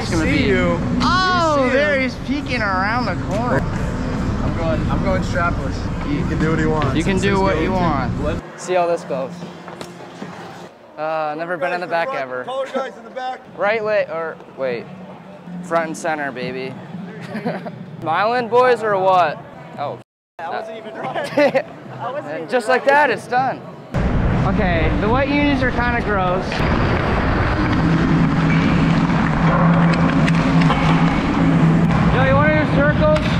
It's you. Oh, there he's peeking around the corner. I'm going. I'm going strapless. He can do what he wants. You can do what you want. See how this goes. Uh, never been in the back ever. Taller guys in the back. Right leg, or wait, front and center, baby. Smiling boys or what? Oh. I wasn't even right. Just like that, it's done. Okay, the white unis are kind of gross. Yo, you want to do circles?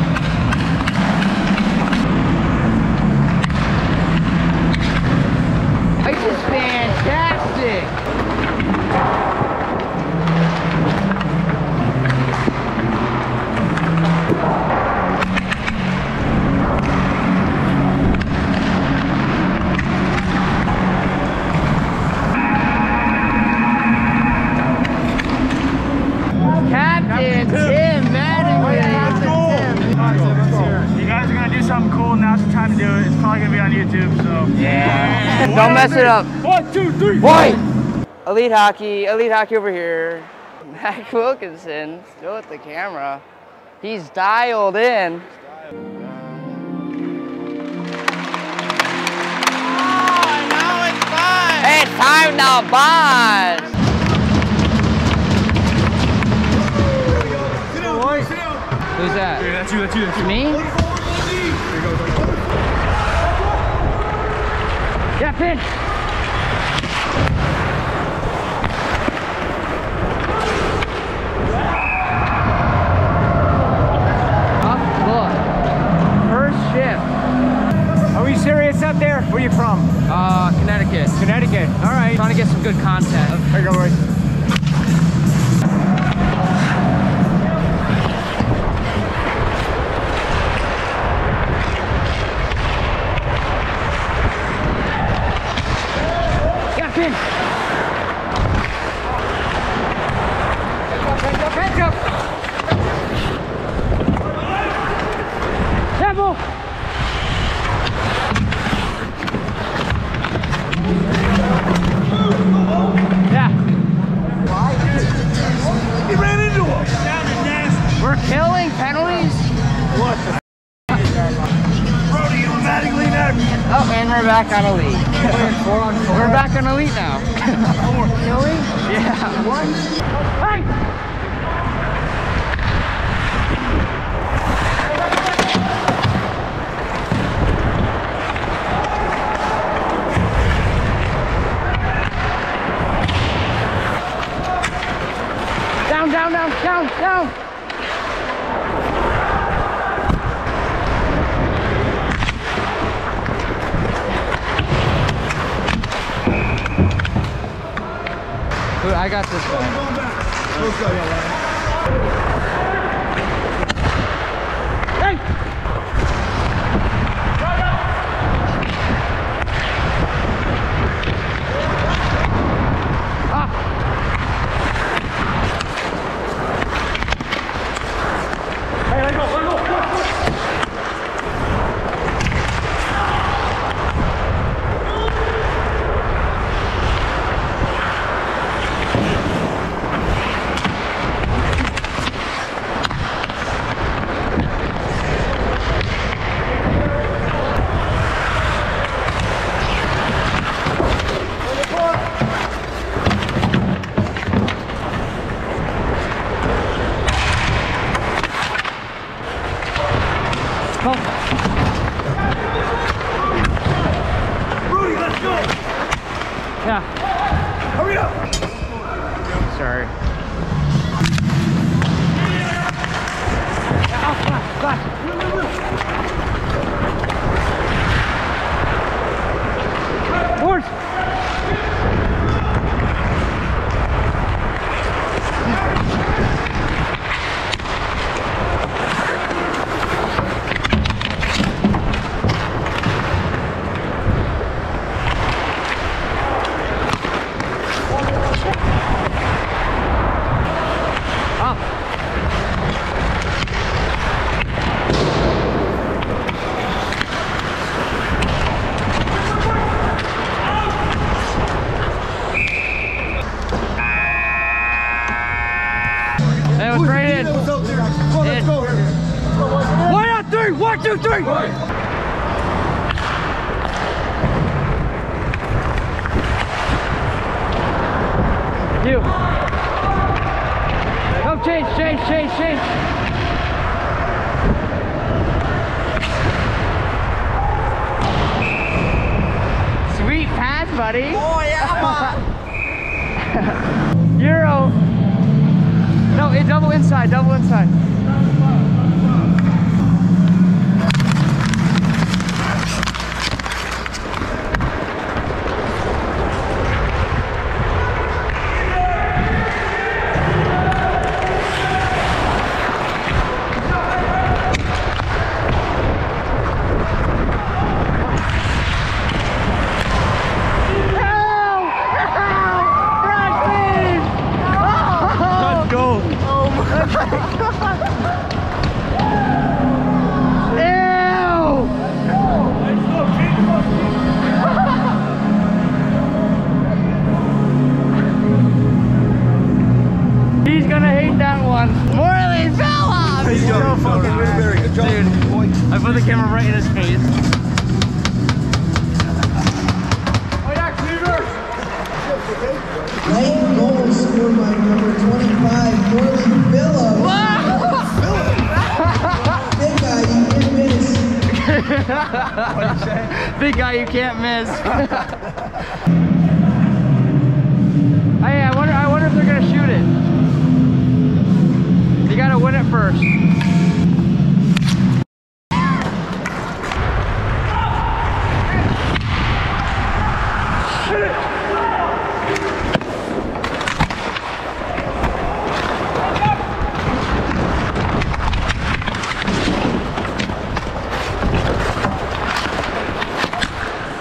Do it. It's probably gonna be on YouTube, so. Yeah. Don't mess it up. One, two, three. White. Elite hockey. Elite hockey over here. Maxx Wilkinson still at the camera. He's dialed in. It's time to buzz. Who's that? That's you, that's you, that's you. Me? Yeah, pinch. Up, look. First shift. Are we serious up there? Where you from? Uh, Connecticut. Connecticut. All right. Trying to get some good content. There you go, boys. Up. Temple. Yeah. He ran into him. We're killing penalties. Mattingly next. Oh, and we're back on elite. We're back on elite now. Yeah. What? Hey! Down, down, down, down, down. Dude, I got this guy. One, two, three. You. Come change, change, change, change. Sweet pass, buddy. Oh yeah. Euro. No, it double inside, double inside. Off! He's fucking Woodbury. Good job, Dude. I put the camera right in his face. Late goal scored by number 25, Morley Billups. Big guy, you can't miss. Big guy you can't miss. hey, I wonder I wonder if they're gonna shoot it. Gotta win it first.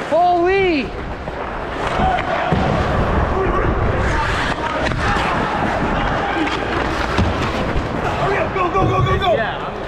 Holy! Hurry up, go, go, go, go, go. Yeah, yeah.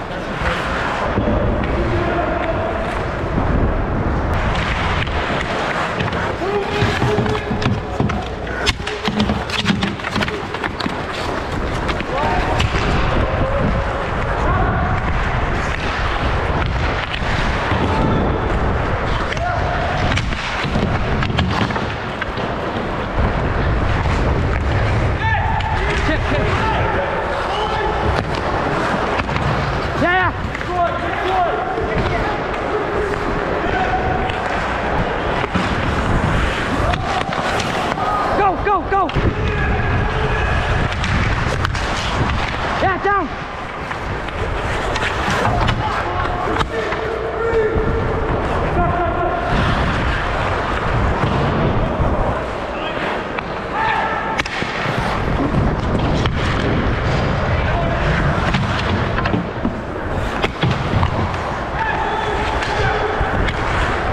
Go, go, go. Yeah, down.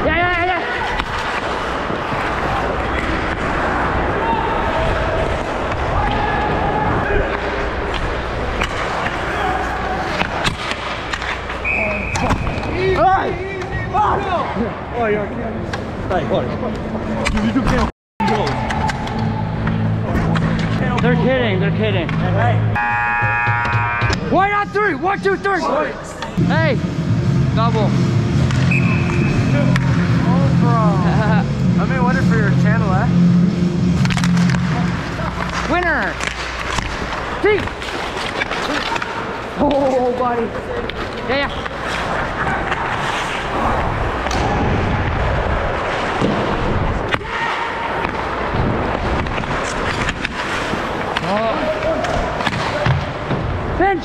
Yeah, yeah, yeah, yeah. Oh, you're Hey, what? You do can't go. They're kidding, they're kidding. Why not three? One, two, three. Hey, double. Oh, bro. I'm in wonder for your channel, eh? Winner. Deep. Oh, buddy. Yeah, yeah. Oh. Bench.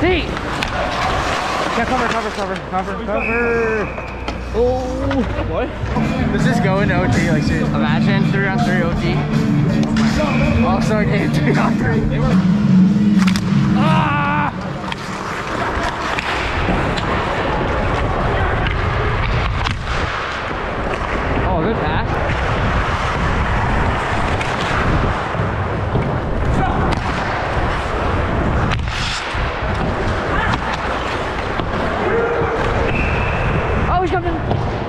Deep. Yeah, cover, cover, cover. Oh. What? Does this go into OT? Like, seriously? Imagine three on three OT. All-star game, three on three. Ah! Oh, good pass. Oh, he's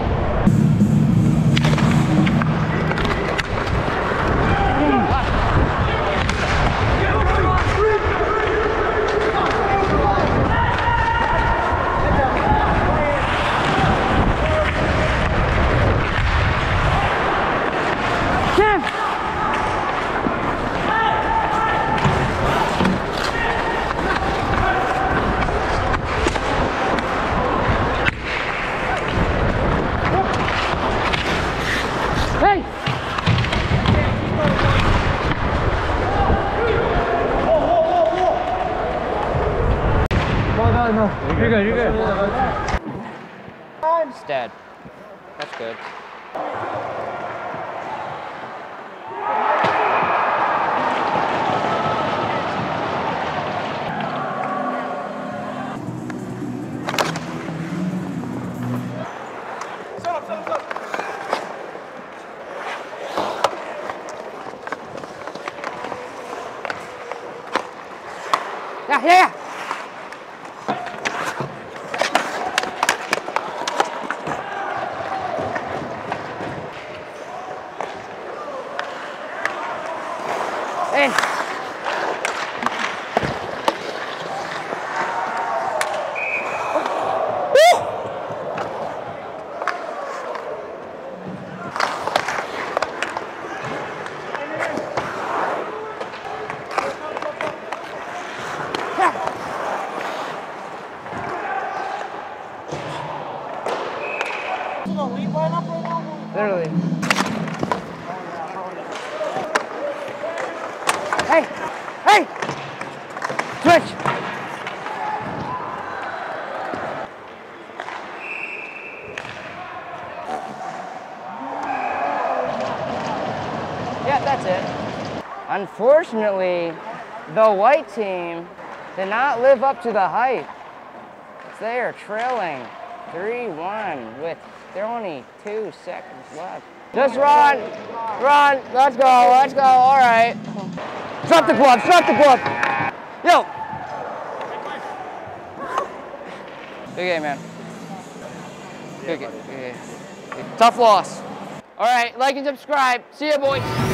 Yeah, that's it. Unfortunately, the white team did not live up to the hype. They are trailing 3-1 with there only two seconds left. Just run, run, let's go, let's go, all right. Drop the glove, drop the glove. Yo. Good game, man. Good game, good game. Tough loss. All right, like and subscribe. See ya, boys.